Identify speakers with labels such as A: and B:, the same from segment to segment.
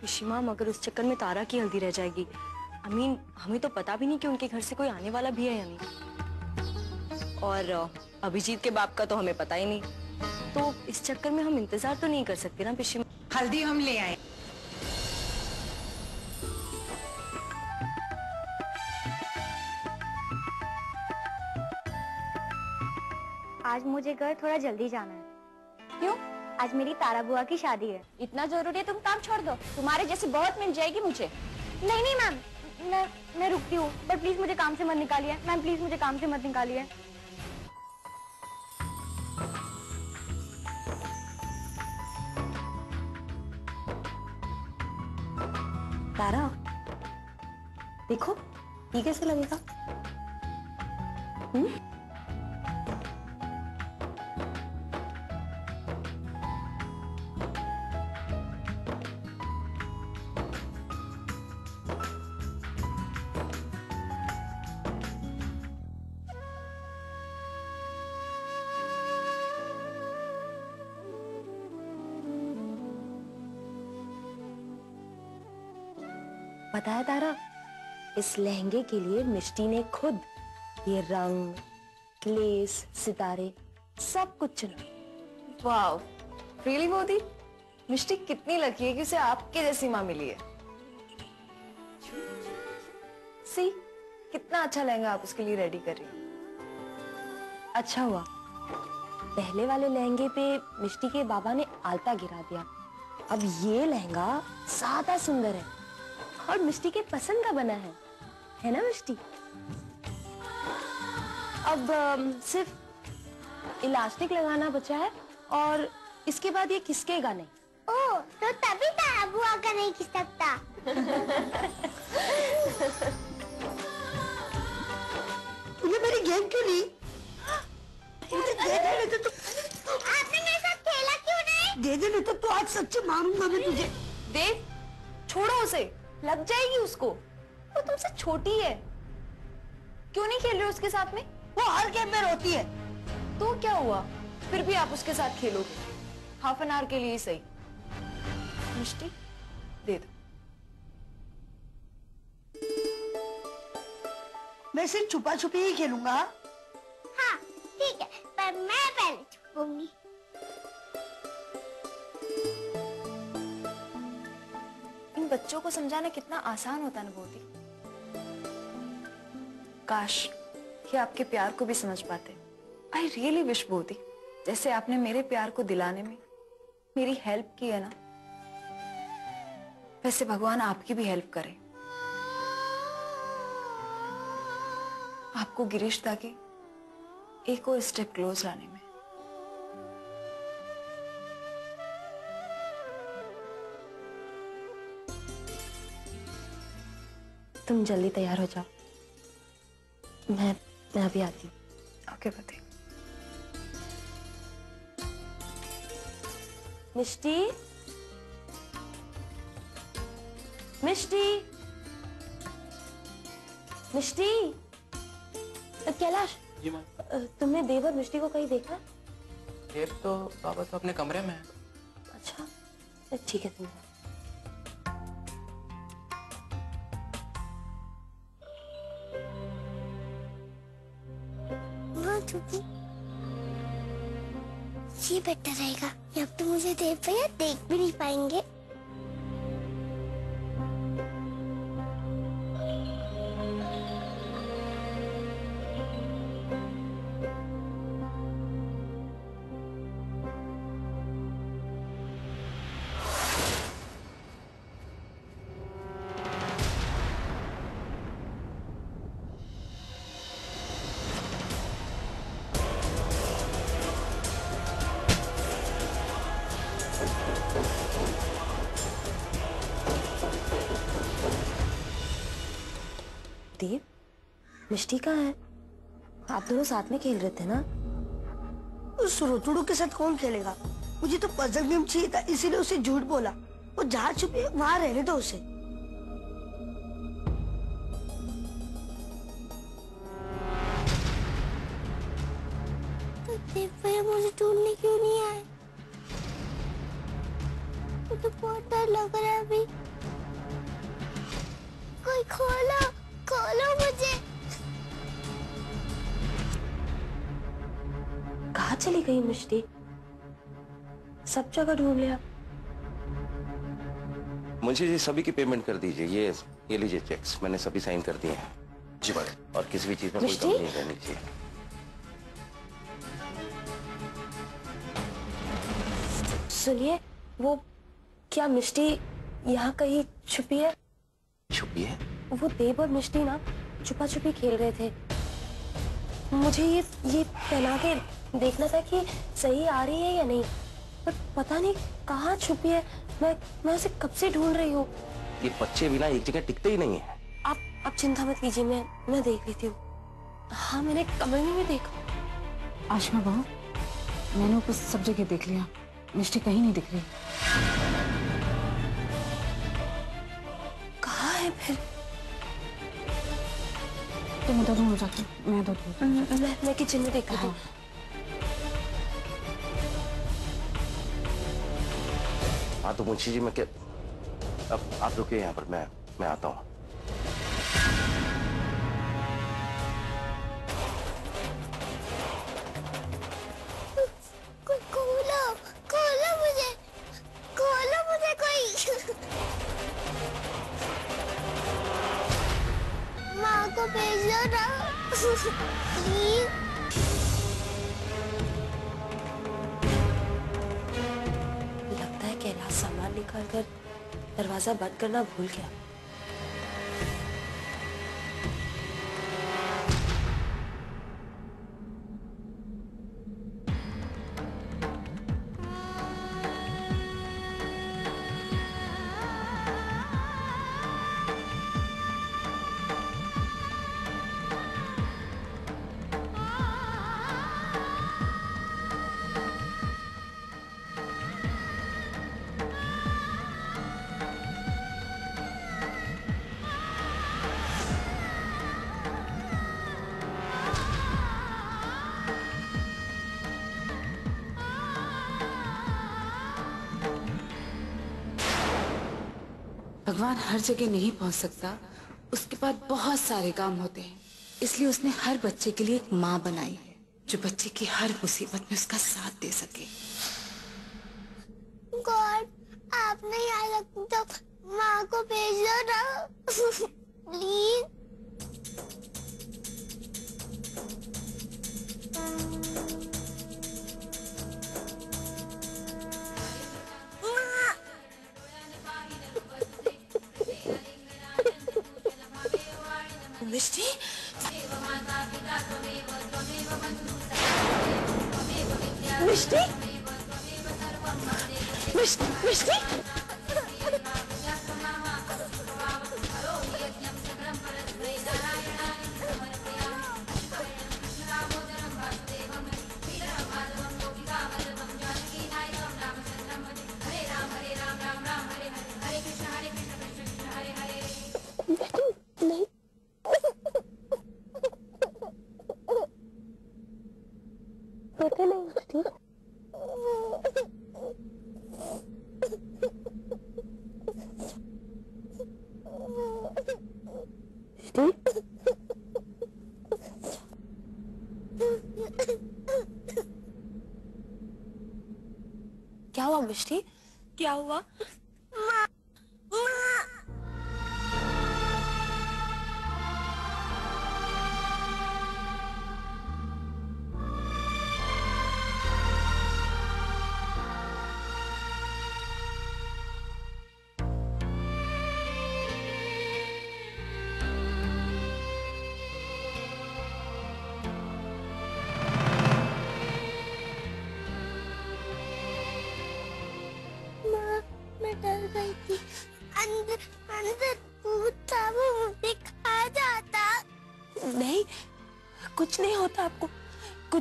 A: पिशिमा मगर उस चक्कर में तारा की हल्दी रह जाएगी। आई मीन हमें तो पता भी नहीं कि उनके घर से कोई आने वाला भी है या नहीं। और अभिजीत के बाप का तो हमें पता ही नहीं। तो इस चक्कर में हम इंतज़ार तो नहीं कर सकते ना पिशिमा
B: हल्दी हम ले आए।
C: आज मुझे घर थोड़ा जल्दी जाना है। क्यों? आज मेरी तारा बुआ की शादी है। इतना ज़रूरी है, तुम काम छोड़ दो। तुम्हारे जैसे बहुत मिल जाएगी मुझे। नहीं नहीं मैम मैं मैं रुकती हूँ, पर प्लीज़ मुझे काम से मत निकालिए। मैम प्लीज़ मुझे काम से मत निकालिए।
A: तारा, देखो, ये कैसे लगेगा? इस लहंगे के लिए मिष्टी ने खुद ये रंग लेस सितारे सब कुछ चुना।
D: वाओ। रियली मोदी? मिष्टी कितनी लकी है कि उसे आपके जैसी माँ मिली है। सी कितना अच्छा लहंगा आप उसके लिए रेडी कर रही हो।
A: अच्छा हुआ। पहले वाले लहंगे पे मिष्टी के बाबा ने आलता गिरा दिया। अब ये लहंगा ज़्यादा सुंदर है और मिष्टी के पसंद का बना है। है ना मिष्टी अब अम, सिर्फ़ इलास्टिक लगाना बचा है और इसके बाद ये खिसकेगा नहीं
C: ओ तो तभी तारा बुआ का नहीं खिस सकता
E: तूने मेरी गेम क्यों ली मुझे दे दे नहीं तो
C: आपने मेरे साथ खेला क्यों नहीं?
E: दे दे नहीं तो तू आज सच्ची मारूँगा मैं तुझे।
D: देव छोड़ो उसे लग जाएगी उसको। वो तुमसे छोटी है। क्यों नहीं खेल रहे उसके साथ में?
E: वो हर गेम में रोती है।
D: तो क्या हुआ? फिर भी आप उसके साथ खेलोगे। हाफ़ एन आवर के लिए ही सही। मिष्टी दे दो।
E: मैं सिर्फ़ छुपा छुपी ही खेलूँगा।
C: हाँ ठीक है पर मैं पहले छुपूँगी।
D: इन बच्चों को समझाना कितना आसान होता है ना काश ये आपके प्यार को भी समझ पाते। आई रियली विश बोधी, जैसे आपने मेरे प्यार को दिलाने में मेरी हेल्प की है ना। वैसे भगवान आपकी भी हेल्प करे। आपको गिरीश दा के एक और स्टेप क्लोज लाने में।
A: तुम जल्दी तैयार हो जाओ। मैं मैं अभी आती हूँ।
D: ओके पति।
A: मिष्टी? मिष्टी? मिष्टी? कैलाश?
F: जी
A: तुमने देव और मिष्टी को कहीं देखा?
F: देव तो बाबा तो अपने कमरे में है।
A: अच्छा। ठीक है तुम
C: ये बेटर रहेगा। अब तो मुझे देख भैया देख भी नहीं पाएँगे।
A: दीप मिष्टी कहाँ है? आप दोनों साथ में खेल रहे थे ना?
E: उस रोतड़ू के साथ कौन खेलेगा? मुझे तो पजल गेम चाहिए था इसीलिए उसे झूठ बोला। वो जहाँ छुपी वहाँ रहने दो उसे।
C: तो मुझे ढूँढने क्यों नहीं आए? मुझे बहुत डर लग रहा है अभी। कोई खोला? खोलो मुझे।
A: कहा चली गई मिश्री सब जगह ढूंढ लिया।
B: मुझे जी सभी की पेमेंट कर दीजिए। ये ये लीजिए चेक्स मैंने सभी साइन कर दिए हैं।
F: जी बड़े।
B: और किसी भी चीज़ में कोई कमी नहीं रहनी चाहिए।
A: सुनिए वो क्या मिष्टी यहाँ कहीं छुपी है?
B: छुपी है?
A: वो देव और मिष्टी ना छुपा छुपी खेल रहे थे। मुझे ये ये पहना के देखना था कि सही आ रही है या नहीं पर पता नहीं कहाँ छुपी है। मैं मैं उसे कब से ढूंढ रही हूँ?
B: ये बच्चे बिना एक जगह टिकते ही नहीं है।
A: आप आप चिंता मत कीजिए मैं मैं देख लेती हूँ। हाँ मैंने कमरे में भी देखा।
G: आशमा बहू मैंने ऊपर सब जगह देख लिया। मिष्टी कहीं नहीं दिख रही। तुम उधर दूर जाके मैं दो दूर।
A: मैं मैं किचन में देख लेती हूँ।
B: हाँ तो मुंशी जी मैं क्या अब आप रुके यहाँ पर मैं मैं आता हूँ।
C: ना। प्लीज़
A: लगता है कैलाश सामान निकाल कर दरवाज़ा बंद करना भूल गया।
G: भगवान हर जगह नहीं पहुँच सकता। उसके पास बहुत सारे काम होते हैं। इसलिए उसने हर बच्चे के लिए एक माँ बनाई है, जो बच्चे की हर मुसीबत में उसका साथ दे सके।
C: गॉड आप नहीं आ सकते तो माँ को भेज दो ना। प्लीज़।
A: मिष्टी मिष्टी मिष्टी। मिष्टी? क्या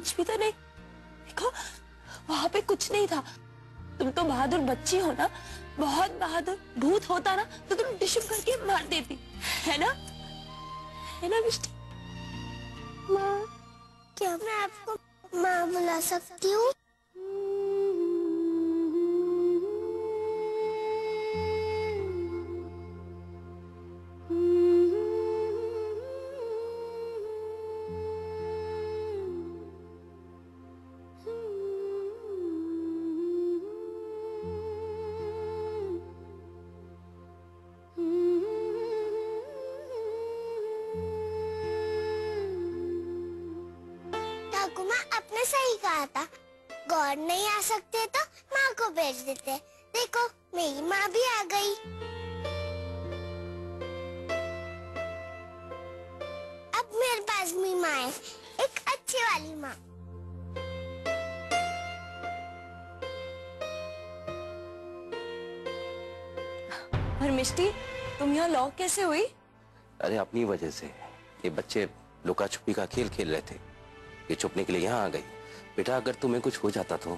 A: कुछ भी तो नहीं। देखो, वहाँ पे कुछ नहीं था। तुम तो बहादुर बच्ची हो ना? बहुत बहादुर भूत होता ना तो तुम डिशम करके मार देती। है ना? है ना मिष्टी
C: माँ, क्या मैं आपको माँ बुला सकती हूँ?
H: सही कहा था। गौर नहीं आ सकते तो माँ को भेज देते। देखो मेरी माँ भी आ गई। अब मेरे पास भी माँ है। एक अच्छी वाली माँ।
I: मिष्टी तुम यहाँ लॉक कैसे हुई?
B: अरे अपनी वजह से। ये बच्चे लुका छुपी का खेल खेल रहे थे। ये छुपने के लिए यहाँ आ गई। बेटा अगर तुम्हें कुछ हो जाता तो?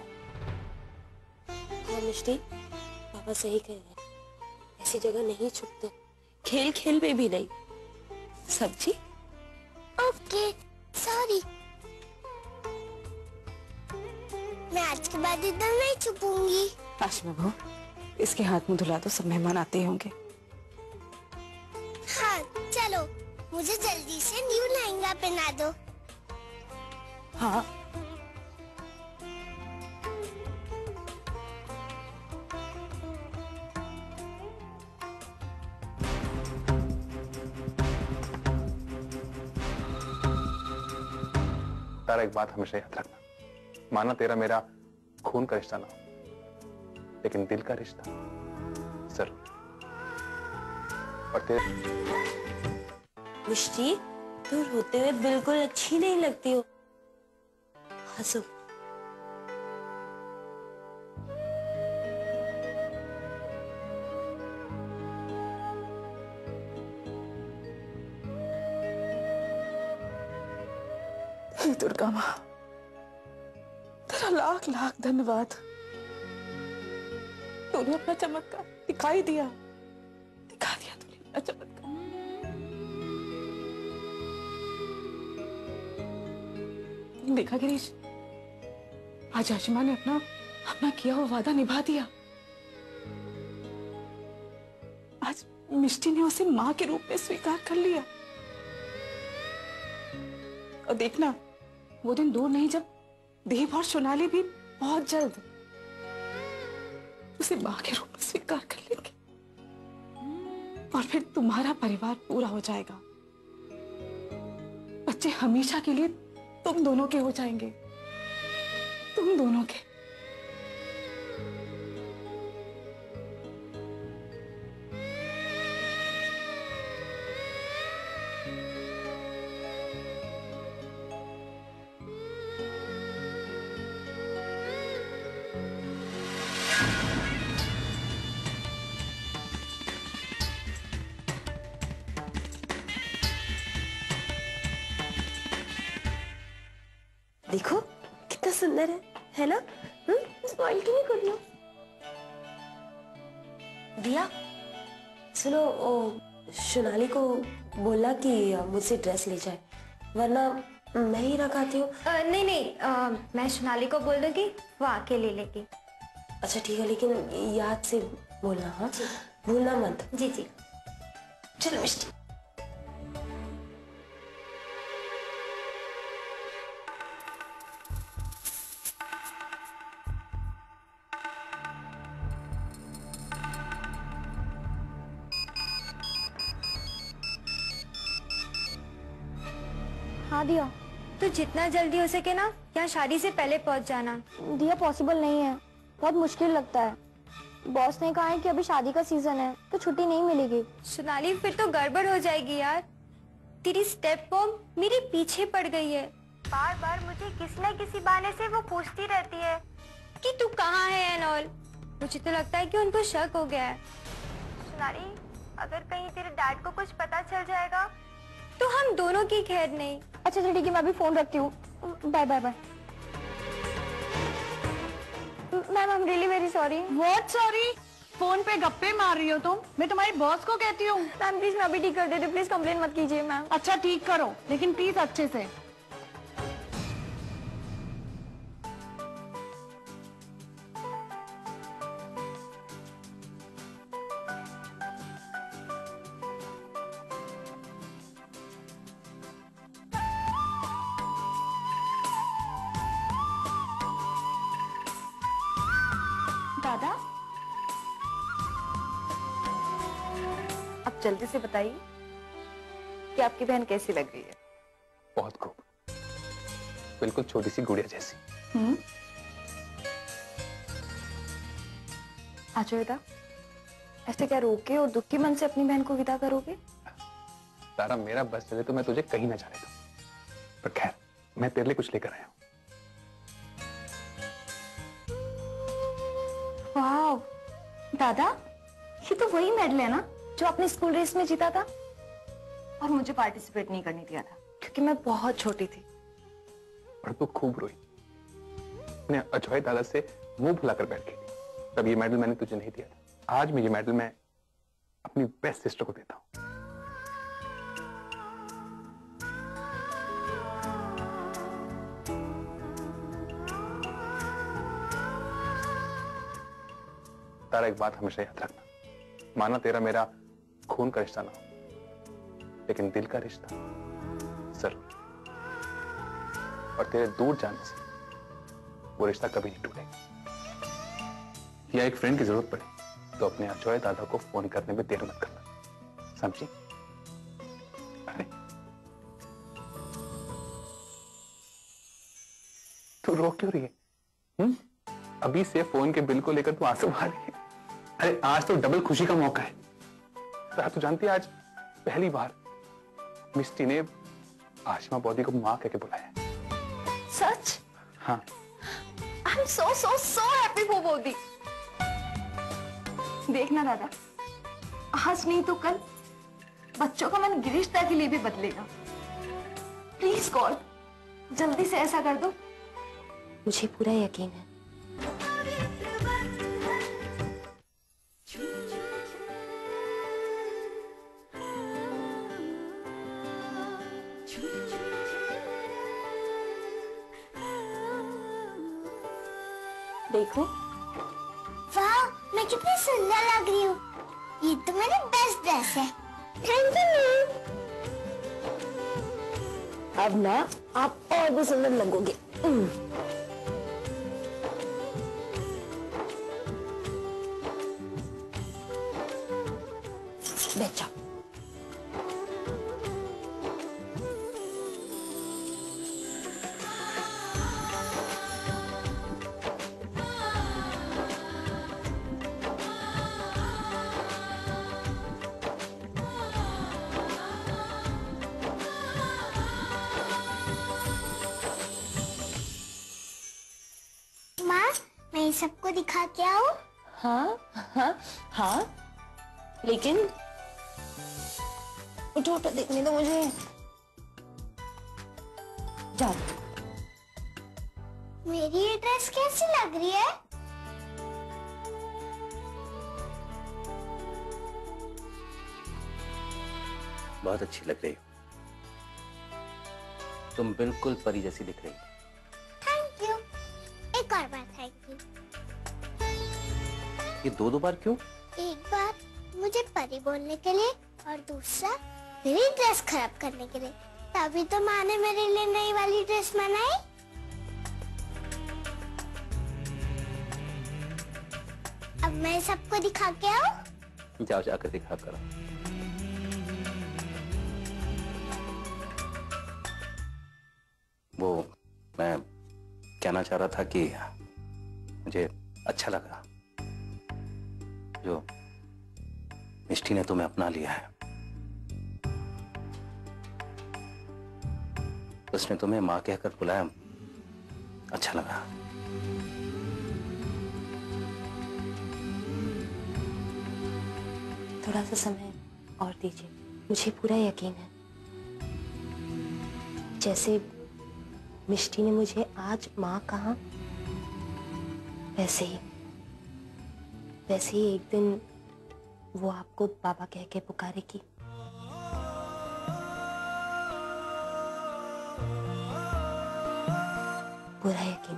A: हाँ मिष्टी पापा सही कह रहे ऐसी जगह नहीं छुपते। खेल खेल में भी नहीं। सब्ज़ी?
H: ओके सॉरी मैं आज के बाद इधर नहीं छुपूँगी।
G: आशमा बहू इसके हाथ मुँह धुला दो सब मेहमान आते होंगे।
H: हाँ चलो मुझे जल्दी से न्यू लहंगा पहना दो।
G: हाँ।
J: तारा एक बात हमेशा याद रखना। माना तेरा मेरा खून का रिश्ता ना हो लेकिन दिल का रिश्ता ज़रूर। और तेरे
A: मिष्टी तू रोते हुए बिल्कुल अच्छी नहीं लगती हो। हंसो।
G: दुर्गा माँ तेरा लाख लाख धन्यवाद। तूने अपना चमत्कार दिखाई दिया। दिखा दिया तूने अपना चमत्कार। देखा गिरीश? आज आशिमा ने अपना अपना किया हुआ वादा निभा दिया। आज मिष्टी ने उसे माँ के रूप में स्वीकार कर लिया। और देखना, वो दिन दूर नहीं जब देव और सोनाली भी बहुत जल्द उसे माँ के रूप में स्वीकार कर लेंगे। और फिर तुम्हारा परिवार पूरा हो जाएगा। बच्चे हमेशा के लिए तुम दोनों के हो जाएँगे। तुम दोनों के।
A: देखो कितना सुंदर है। है ना? स्माइल क्यों नहीं कर रही हो? दिया? सुनो ओ सोनाली को बोलना कि मुझसे ड्रेस ले जाए वरना मैं ही रखाती हूँ।
H: नहीं नहीं अ, मैं सोनाली को बोल दूँगी वो आके ले लेगी।
A: अच्छा ठीक है लेकिन याद से बोलना हाँ? भूलना मत।
H: जी जी।
A: चलो मिष्टी
H: जितना जल्दी हो सके ना यहाँ शादी से पहले पहुँच जाना। दिया पॉसिबल नहीं है। बहुत मुश्किल लगता है। बॉस ने कहा है कि अभी शादी का सीज़न है तो छुट्टी नहीं मिलेगी। सोनाली फिर तो गड़बड़ हो जाएगी यार। तेरी स्टेप मॉम मेरे पीछे पड़ गई है। बार बार मुझे किसी न किसी बहाने से वो पूछती रहती है। कि तू कहाँ है एंड ऑल मुझे तो लगता है कि उनको शक हो गया है। सोनाली अगर कहीं तेरे डैड को कुछ पता चल जाएगा तो हम दोनों की खैर नहीं। अच्छा चल ठीक है मैं अभी फ़ोन रखती हूँ। Bye bye bye. Ma'am I am really very sorry
K: what sorry phone पे गप्पे मार रही हो तुम। मैं तुम्हारी बॉस को कहती हूँ।
H: मैम प्लीज़ मैं अभी ठीक कर देती हूँ। प्लीज़ कंप्लेन मत कीजिए मैम।
K: अच्छा ठीक करो लेकिन प्लीज़ अच्छे से।
D: दादा। अब जल्दी से बताइए कि आपकी बहन कैसी लग रही है?
J: बहुत खूब। बिल्कुल छोटी सी गुड़िया जैसी।
D: हम्म। आचोदा ऐसे क्या रोके और दुखी मन से अपनी बहन को विदा करोगे?
J: तारा मेरा बस चले तो मैं तुझे कहीं ना जाने दूँ। पर खैर मैं तेरे लिए कुछ लेकर आया हूँ।
D: दादा ये तो वही मेडल है ना जो आपने स्कूल रेस में जीता था? और मुझे पार्टिसिपेट नहीं करने दिया था क्योंकि मैं बहुत छोटी थी।
J: और तू खूब रोई। मैं अजय दादा से मुँह भुलाकर बैठ गई थी तब ये मेडल मैंने तुझे नहीं दिया था। आज मैं ये मेडल मैं अपनी बेस्ट सिस्टर को देता हूँ। तारा, एक बात हमेशा याद रखना। माना तेरा मेरा खून का रिश्ता ना हो, लेकिन दिल का रिश्ता। ज़रूर और तेरे दूर जाने से वो रिश्ता कभी नहीं टूटेगा। या एक फ्रेंड की ज़रूरत पड़े तो अपने अजय दादा को फ़ोन करने में देर मत करना। समझी? अरे। तू रो क्यों रही है? हुँ? अभी से फ़ोन के बिल को लेकर तू आँसू बहा रही है। अरे आज तो डबल खुशी का मौका है। तो तू जानती है आज पहली बार मिस्टी ने आशिमा बौदी को माँ कह के बुलाया।
D: सच?
J: हाँ।
D: I am so so so happy for boudi. देखना दादा आज नहीं तो कल बच्चों का मन गिरिश्ता के लिए भी बदलेगा। प्लीज़ गॉड जल्दी से ऐसा कर दो।
A: मुझे पूरा यकीन है।
C: है थैंक यू
A: अब ना आप और भी सुंदर लगोगे।
C: सबको दिखा के आऊँ
A: हाँ हाँ हाँ। लेकिन उठो उठो देखने दो मुझे। जाओ।
C: मेरी ये ड्रेस कैसी लग रही है?
L: बहुत अच्छी लग रही हो। तुम बिल्कुल परी जैसी दिख रही हो।
C: ये
L: दो दो बार क्यों?
C: एक बार मुझे परी बोलने के लिए और दूसरा मेरी ड्रेस खराब करने के लिए। तभी तो माँ ने मेरे लिए नई वाली ड्रेस बनाई। अब मैं सबको दिखा के आऊँ?
L: जाओ जाकर दिखा करो। वो मैं कहना चाह रहा था कि मुझे अच्छा लगा। जो मिष्टी ने तुम्हें अपना लिया है। उसने तुम्हें माँ कहकर बुलाया। अच्छा लगा।
A: थोड़ा सा समय और दीजिए। मुझे पूरा यकीन है। जैसे मिष्टी ने मुझे आज माँ कहा, वैसे ही। वैसे ही एक दिन वो आपको बाबा कह के पुकारेगी। पूरा यकीन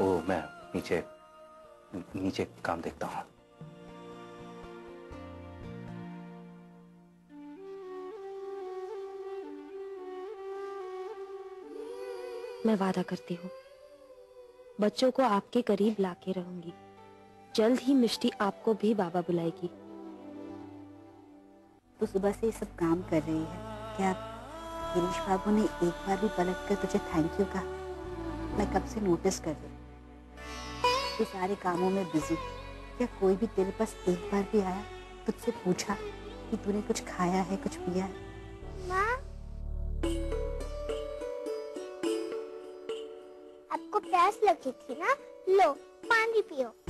L: ओ मैं नीचे नीचे काम देखता हूँ।
A: मैं वादा करती हूँ बच्चों को आपके करीब लाके रहूँगी। जल्द ही मिष्टी आपको भी बाबा बुलाएगी।
M: तो सुबह से ये सब काम कर रही है। क्या गिरीश बाबू ने एक बार भी पलट कर तुझे थैंक यू कहा? मैं कब से नोटिस कर रही तू सारे कामों में बिज़ी क्या कोई भी तेरे पास एक बार भी आया, तुझसे पूछा कि तूने कुछ खाया है, कुछ पिया है?
C: आपको प्यास लगी थी ना लो. पानी पियो.